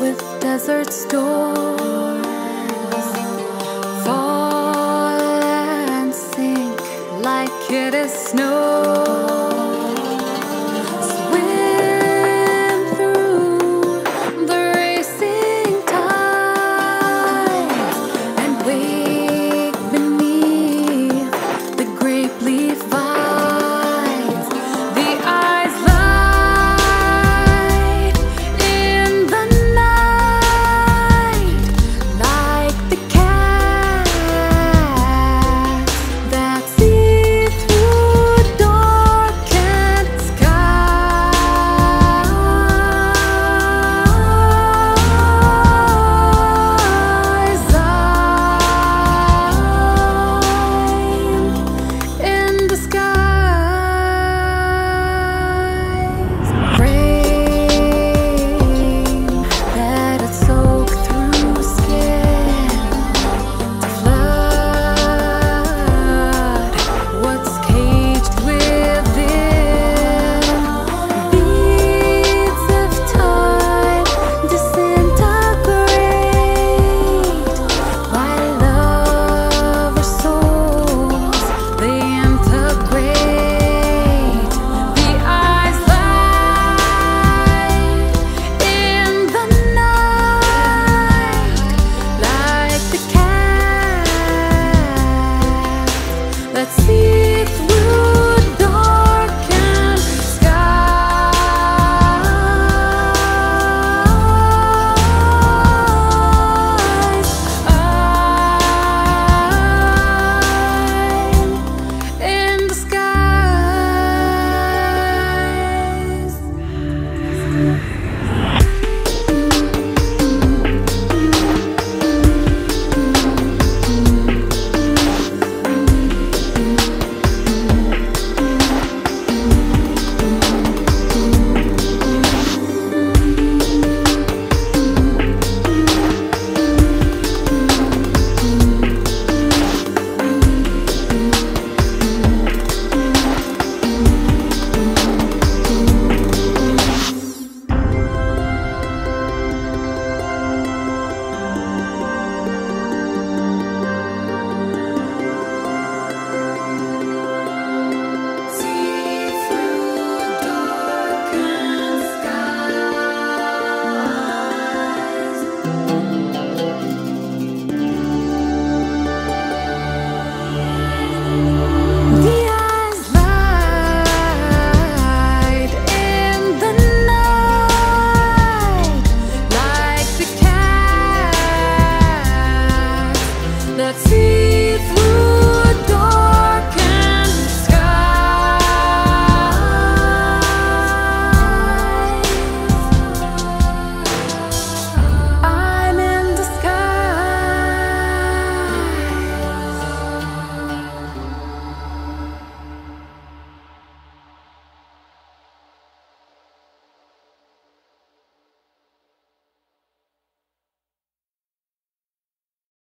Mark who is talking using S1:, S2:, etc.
S1: with desert storms fall and sink like it is snow.